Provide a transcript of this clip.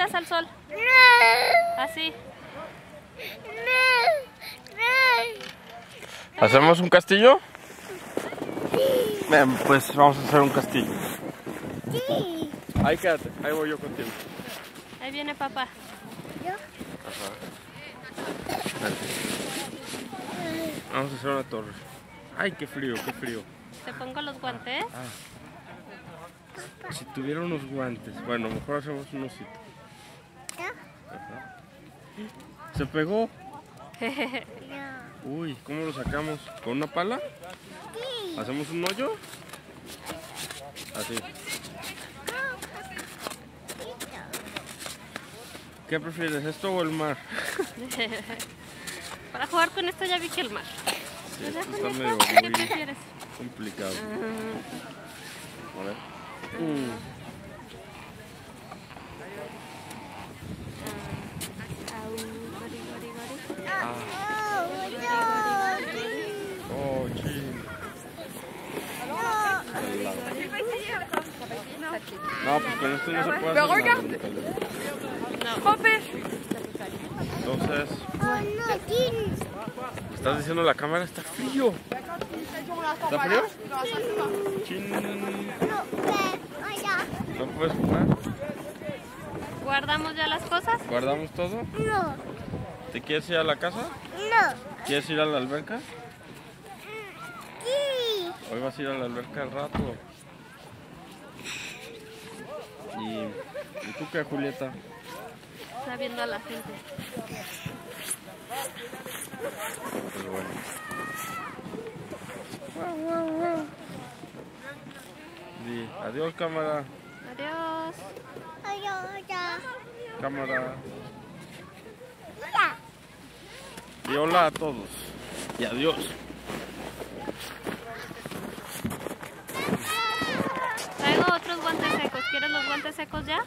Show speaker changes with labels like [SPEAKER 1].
[SPEAKER 1] manitas al sol. Así.
[SPEAKER 2] ¿Hacemos un castillo? Ven, pues vamos a hacer un castillo. Ahí quédate, ahí voy yo contigo.
[SPEAKER 1] Ahí viene papá.
[SPEAKER 2] Vamos a hacer una torre. Ay, qué frío, qué frío.
[SPEAKER 1] Te pongo los guantes.
[SPEAKER 2] Si tuviera unos guantes. Bueno, mejor hacemos un osito. ¿Se pegó? Uy, ¿cómo lo sacamos? ¿Con una pala? ¿Hacemos un hoyo? Así. ¿Qué prefieres, esto o el mar?
[SPEAKER 1] Para jugar con esto ya vi que el mar.
[SPEAKER 2] Sí,
[SPEAKER 1] ¿Verdad,
[SPEAKER 2] esto está medio
[SPEAKER 1] ¿Qué
[SPEAKER 2] muy
[SPEAKER 1] prefieres?
[SPEAKER 2] complicado. A ver. No, pues con esto no se puede hacer nada. Entonces, ¿estás diciendo la cámara está frío? ¿Está frío? Chin. ¿No puedes jugar?
[SPEAKER 1] ¿Guardamos ya las cosas?
[SPEAKER 2] ¿Guardamos todo? ¿Te quieres ir a la casa? ¿Quieres ir a la alberca? Hoy vas a ir a la alberca al rato. ¿Y, ¿y tú qué, Julieta?
[SPEAKER 1] Está viendo a la gente.
[SPEAKER 2] Pues bueno. Di, adiós cámara,
[SPEAKER 1] Adiós.
[SPEAKER 2] cámara. Y hola a todos. Y adiós.
[SPEAKER 1] Traigo otros guantes secos. ¿Quieres los guantes secos ya?